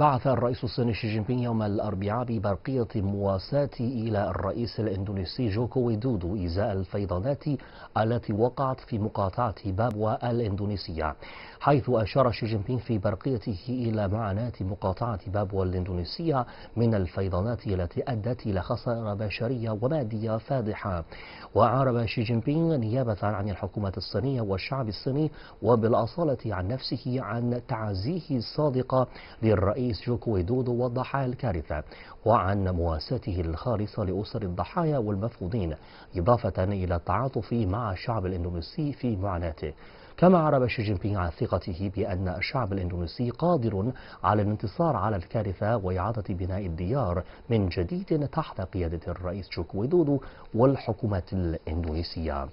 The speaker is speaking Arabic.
بعث الرئيس الصيني شي جين بينغ يوم الأربعاء ببرقية مواساة إلى الرئيس الإندونيسي جوكو ويدودو إزاء الفيضانات التي وقعت في مقاطعة بابوا الإندونيسية حيث أشار شي جين بينغ في برقيته إلى معاناة مقاطعة بابوا الإندونيسية من الفيضانات التي أدت إلى خسائر بشرية ومادية فادحة. وأعرب شي جين بينغ نيابة عن الحكومة الصينية والشعب الصيني وبالأصالة عن نفسه عن تعزيه الصادق للرئيس جوكو ويدودو وضحايا الكارثة وعن مواساته الخالصة لأسر الضحايا والمفقودين إضافة إلى التعاطف مع الشعب الإندونيسي في معاناته. كما عرب شي جين بينغ عن ثقته بأن الشعب الإندونيسي قادر على الانتصار على الكارثة وإعادة بناء الديار من جديد تحت قيادة الرئيس جوكو ويدودو والحكومة الإندونيسية.